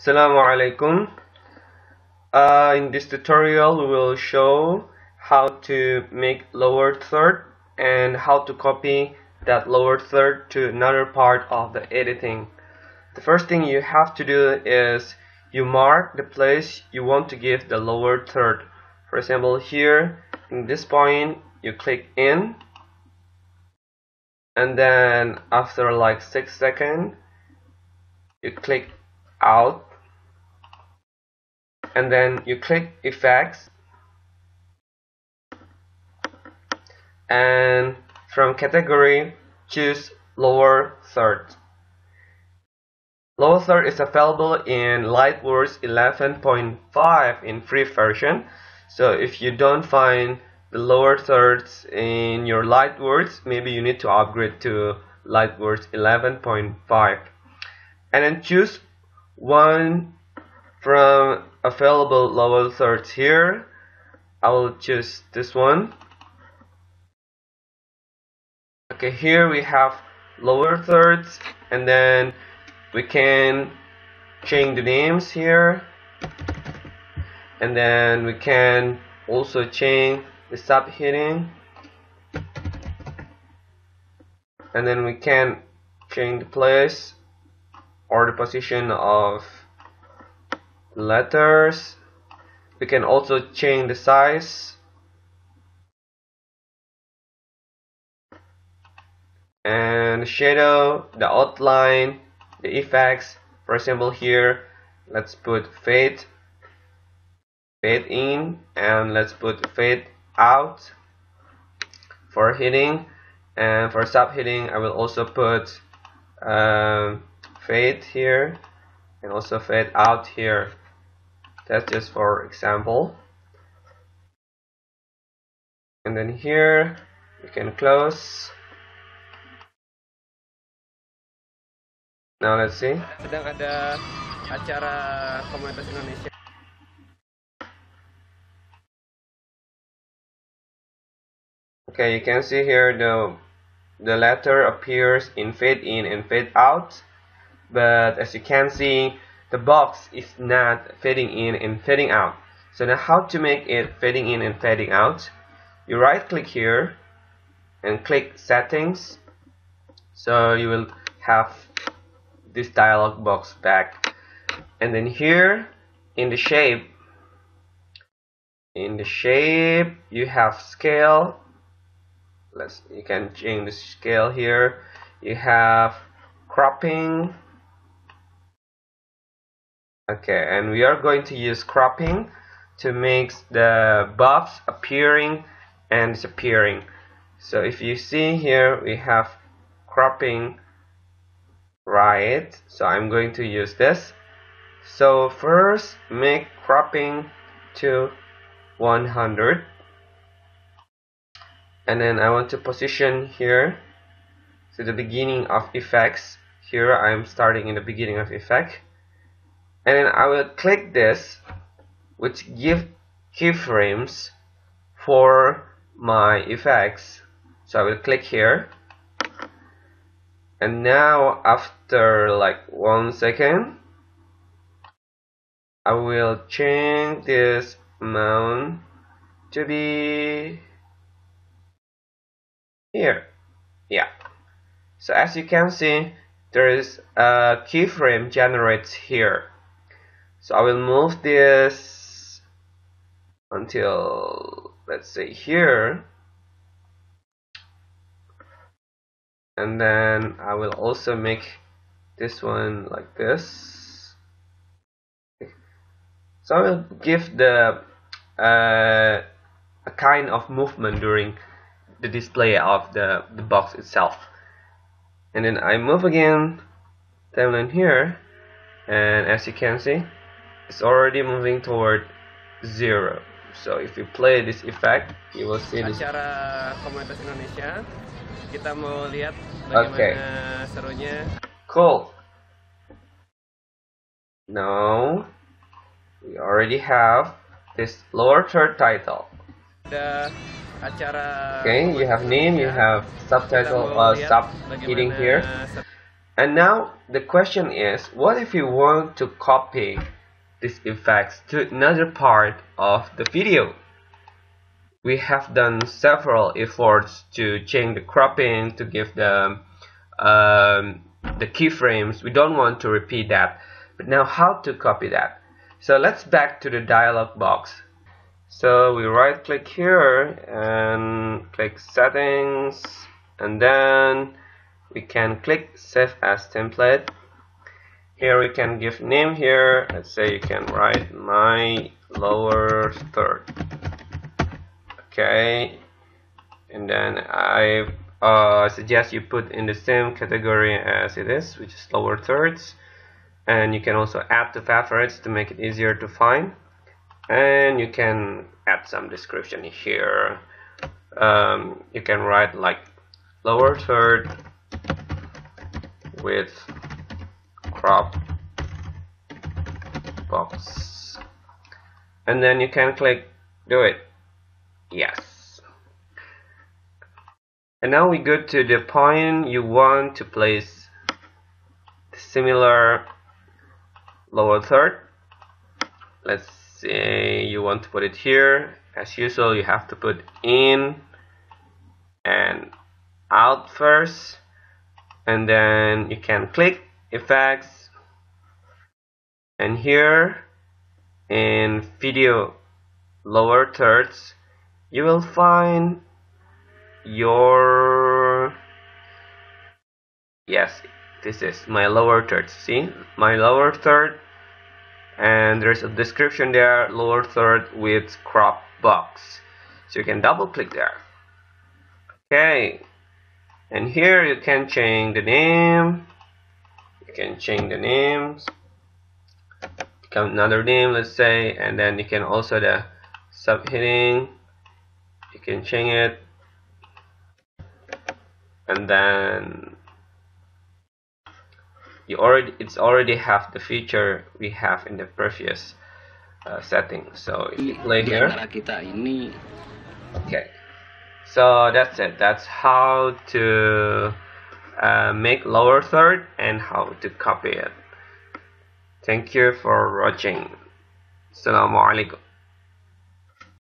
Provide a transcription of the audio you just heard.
Assalamu alaikum. Uh, in this tutorial we will show how to make lower third and how to copy that lower third to another part of the editing. The first thing you have to do is you mark the place you want to give the lower third. For example here in this point you click in and then after like 6 seconds you click out and then you click effects. And from category choose lower third. Lower third is available in Lightworks 11.5 in free version. So if you don't find the lower thirds in your Lightworks maybe you need to upgrade to Lightworks 11.5 and then choose one from available lower thirds here. I will choose this one. Okay here we have lower thirds and then we can change the names here. And then we can also change the subheading and then we can change the place or the position of letters. We can also change the size. And shadow the outline the effects. For example here let's put fade fade in and let's put fade out for heading and for sub heading I will also put um, fade here and also fade out here. That's just for example. And then here you can close. Now let's see. Sedang ada acara komunitas Indonesia. Okay you can see here the the letter appears in fade in and fade out but as you can see the box is not fading in and fading out. So now how to make it fading in and fading out? You right click here and click settings. So you will have this dialog box back. And then here in the shape in the shape you have scale. Let's you can change the scale here. You have cropping okay and we are going to use cropping to make the buffs appearing and disappearing. So if you see here we have cropping right. So I'm going to use this. So first make cropping to 100 and then I want to position here to the beginning of effects. Here I'm starting in the beginning of effect and then I will click this which give keyframes for my effects. So I will click here. And now after like one second I will change this amount to be here. Yeah. So as you can see there is a keyframe generates here so I will move this until let's say here. And then I will also make this one like this. So I will give the uh, a kind of movement during the display of the, the box itself. And then I move again timeline here. And as you can see it's already moving toward zero. So if you play this effect you will see this acara komunitas Indonesia. Kita mau lihat bagaimana Okay. serunya. Cool. Now we already have this lower third title. Ada acara okay you have name you have subtitle uh, sub heading here. and now the question is what if you want to copy these effects to another part of the video. We have done several efforts to change the cropping to give the um, the keyframes. We don't want to repeat that. But now how to copy that? So let's back to the dialog box. So we right click here and click settings. And then we can click save as template here we can give name here. Let's say you can write my lower third. Okay. And then I uh, suggest you put in the same category as it is which is lower thirds. And you can also add the favorites to make it easier to find. And you can add some description here. Um, you can write like lower third with crop box. And then you can click do it. Yes. And now we go to the point you want to place similar lower third. Let's say you want to put it here. As usual you have to put in and out first. And then you can click effects. And here in video lower thirds you will find your yes this is my lower third see? My lower third and there's a description there lower third with crop box. So you can double click there. Okay. And here you can change the name you can change the names. Become another name let's say and then you can also the subheading. You can change it. And then you already it's already have the feature we have in the previous uh, setting. So if you play here. okay. So that's it. That's how to uh, make lower third and how to copy it. Thank you for watching. Assalamu alaikum